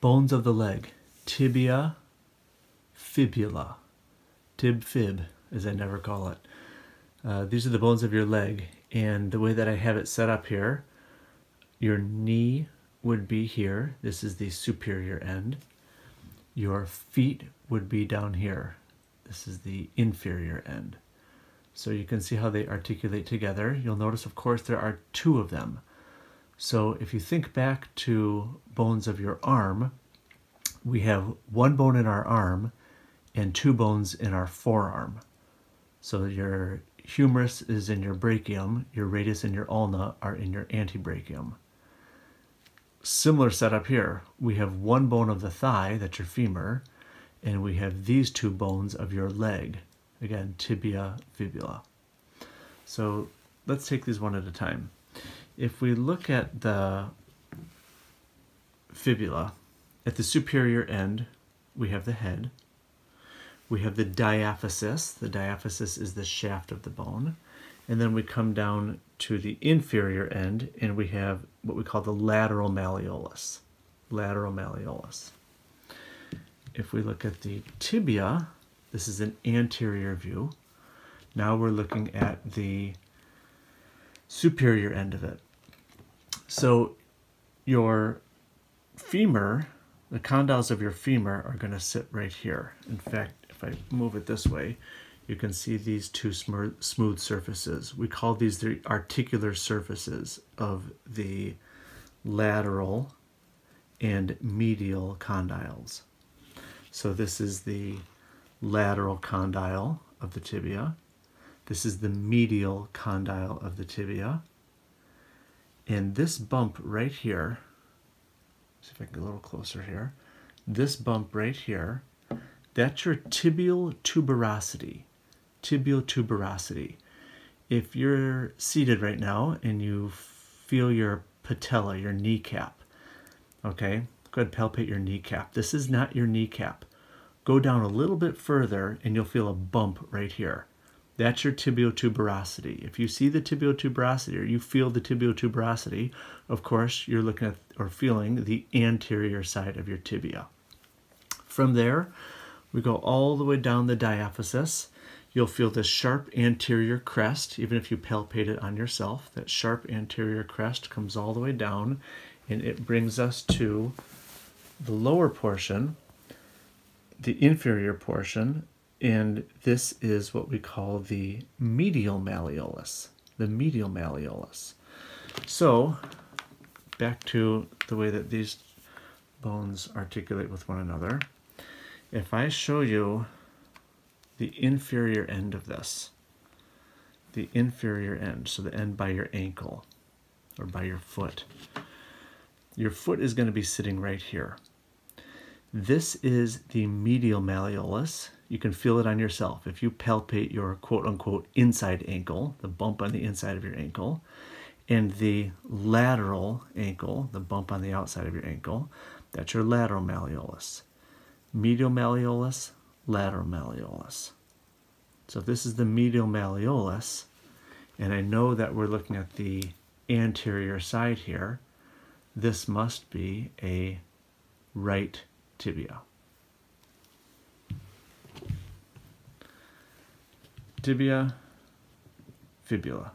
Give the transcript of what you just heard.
bones of the leg, tibia, fibula, tib fib, as I never call it. Uh, these are the bones of your leg, and the way that I have it set up here, your knee would be here. This is the superior end. Your feet would be down here. This is the inferior end. So you can see how they articulate together. You'll notice, of course, there are two of them. So if you think back to bones of your arm, we have one bone in our arm and two bones in our forearm. So your humerus is in your brachium, your radius and your ulna are in your antebrachium. Similar setup here. We have one bone of the thigh, that's your femur, and we have these two bones of your leg. Again, tibia, fibula. So let's take these one at a time. If we look at the fibula, at the superior end, we have the head. We have the diaphysis. The diaphysis is the shaft of the bone. And then we come down to the inferior end and we have what we call the lateral malleolus. Lateral malleolus. If we look at the tibia, this is an anterior view. Now we're looking at the superior end of it. So your femur, the condyles of your femur are going to sit right here. In fact, if I move it this way, you can see these two smooth surfaces. We call these the articular surfaces of the lateral and medial condyles. So this is the lateral condyle of the tibia. This is the medial condyle of the tibia. And this bump right here, see if I can get a little closer here, this bump right here, that's your tibial tuberosity. Tibial tuberosity. If you're seated right now and you feel your patella, your kneecap, okay, go ahead and palpate your kneecap. This is not your kneecap. Go down a little bit further and you'll feel a bump right here. That's your tibial tuberosity. If you see the tibial tuberosity or you feel the tibial tuberosity, of course, you're looking at or feeling the anterior side of your tibia. From there, we go all the way down the diaphysis. You'll feel this sharp anterior crest, even if you palpate it on yourself. That sharp anterior crest comes all the way down and it brings us to the lower portion, the inferior portion, and this is what we call the medial malleolus, the medial malleolus. So back to the way that these bones articulate with one another. If I show you the inferior end of this, the inferior end, so the end by your ankle or by your foot, your foot is going to be sitting right here. This is the medial malleolus. You can feel it on yourself. If you palpate your quote unquote inside ankle, the bump on the inside of your ankle, and the lateral ankle, the bump on the outside of your ankle, that's your lateral malleolus. Medial malleolus, lateral malleolus. So if this is the medial malleolus, and I know that we're looking at the anterior side here, this must be a right tibia. Tibia, fibula.